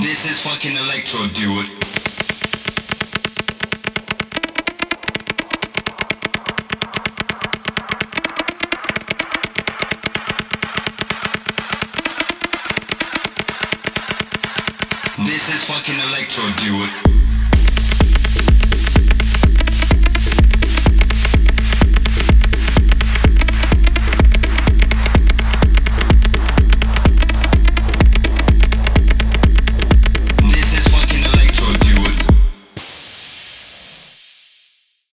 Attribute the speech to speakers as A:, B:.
A: This is fucking electro, dude. This is fucking electro, dude.